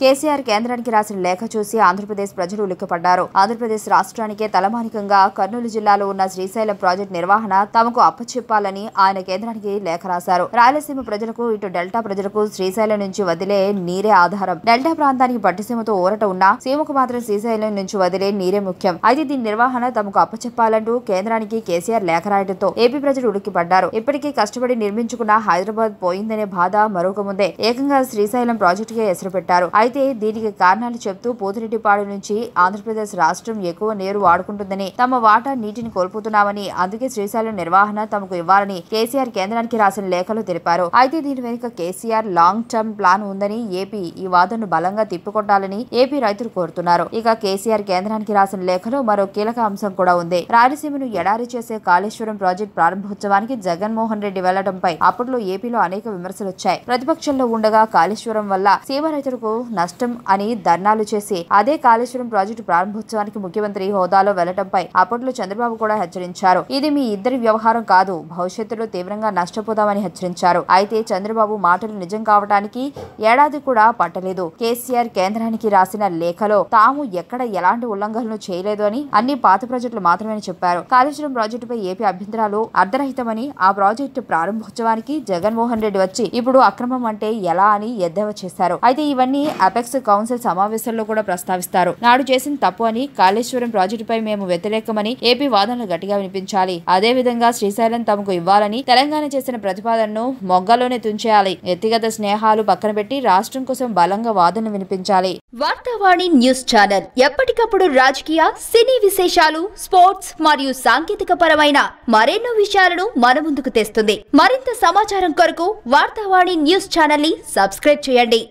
కేసీఆర్ కేంద్రానికి రాసిన లేఖ చూసి ఆంధ్రప్రదేశ్ ప్రజలు ఉలిక్కిపడ్డారు. ఆంధ్రప్రదేశ్ రాష్ట్రానికే తలమానికంగా కర్నూలు జిల్లాలో ఉన్న శ్రీశైలం ప్రాజెక్టు నిర్వహణ తమకు అప్పచెప్పాలని ఆయన కేంద్రానికి లేఖ రాశారు. రాయలసీమ ప్రజలకు ఇటు డెల్టా ప్రజలకు శ్రీశైలం నుంచి వదిలే నీరే ఆధారం. డెల్టా ప్రాంతానికి పట్టిసీమతో ఊరట ఉన్నా సీమకు మాత్రం శ్రీశైలం నుంచి వదిలే నీరే ముఖ్యం. అయితే దీని నిర్వహణ తమకు అప్పచెప్పాలంటూ కేంద్రానికి కేసీఆర్ లేఖ రాయడంతో ఏపీ ప్రజలు ఉలిక్కిపడ్డారు. ఇప్పటికీ కష్టపడి నిర్మించుకున్న హైదరాబాద్ పోయిందనే బాధ మరొక ముందే. ఏకంగా శ్రీశైలం ప్రాజెక్టుకే ఎసరు పెట్టారు. అయితే దీనికి కారణాలు చెబుతూ పోతిరెడ్డిపాడు నుంచి ఆంధ్రప్రదేశ్ రాష్ట్రం ఎక్కువ నీరు వాడుకుంటుందని తమ వాటా నీటిని కోల్పోతున్నామని అందుకే శ్రీశైలం నిర్వహణ తమకు ఇవ్వాలని కేసీఆర్ కేంద్రానికి రాసిన లేఖలో తెలిపారు. అయితే దీని వెనుక కేసీఆర్ లాంగ్ టర్మ్ ప్లాన్ ఉందని ఏపీ ఈ వాదనను బలంగా తిప్పికొట్టాలని ఏపీ రైతులు కోరుతున్నారు. ఇక కేసీఆర్ కేంద్రానికి రాసిన లేఖలో మరో కీలక అంశం కూడా ఉంది. రాయలసీమను ఎడారి చేసే కాళేశ్వరం ప్రాజెక్టు ప్రారంభోత్సవానికి జగన్మోహన్ రెడ్డి వెళ్ళడంపై అప్పట్లో ఏపీలో అనేక విమర్శలు వచ్చాయి. ప్రతిపక్షంలో ఉండగా కాళేశ్వరం వల్ల సీమ రైతులకు నష్టం అని ధర్నాలు చేసి అదే కాళేశ్వరం ప్రాజెక్టు ప్రారంభోత్సవానికి ముఖ్యమంత్రి హోదాలో వెళ్ళడంపై అప్పట్లో చంద్రబాబు కూడా హెచ్చరించారు. ఇది మీ ఇద్దరి వ్యవహారం కాదు. భవిష్యత్తులో తీవ్రంగా నష్టపోతామని హెచ్చరించారు. అయితే చంద్రబాబు మాటలు నిజం కావడానికి ఏడాది కూడా పట్టలేదు. కేసీఆర్ కేంద్రానికి రాసిన లేఖలో తాము ఎక్కడ ఎలాంటి ఉల్లంఘనలు చేయలేదు అని అన్ని పాత ప్రాజెక్టులు మాత్రమే చెప్పారు. కాళేశ్వరం ప్రాజెక్టుపై ఏపీ అభ్యంతరాలు అర్ధరహితమని ఆ ప్రాజెక్టు ప్రారంభోత్సవానికి జగన్మోహన్ రెడ్డి వచ్చి ఇప్పుడు అక్రమం అంటే ఎలా అని ఎద్దేవా చేశారు. అయితే ఇవన్నీ అపెక్స్ కౌన్సిల్ సమావేశంలో కూడా ప్రస్తావిస్తారు. నాడు చేసిన తప్పు అని కాళేశ్వరం ప్రాజెక్టుపై మేము వ్యతిరేకమని ఏపీ వాదనలు గట్టిగా వినిపించాలి. అదే విధంగా శ్రీశైలం తమకు ఇవ్వాలని తెలంగాణ చేసిన ప్రతిపాదనను మొగ్గలోనే తుంచేయాలి. వ్యక్తిగత స్నేహాలు పక్కన పెట్టి రాష్ట్రం కోసం బలంగా వాదనలు వినిపించాలి. వార్తావాణి న్యూస్ ఛానల్ ఎప్పటికప్పుడు రాజకీయ సినీ విశేషాలు స్పోర్ట్స్ మరియు సాంకేతిక పరమైన మరెన్నో విషయాలను మన ముందుకు తెస్తుంది. మరింత సమాచారం కొరకు వార్తావాణి న్యూస్ ఛానల్ని సబ్స్క్రైబ్ చేయండి.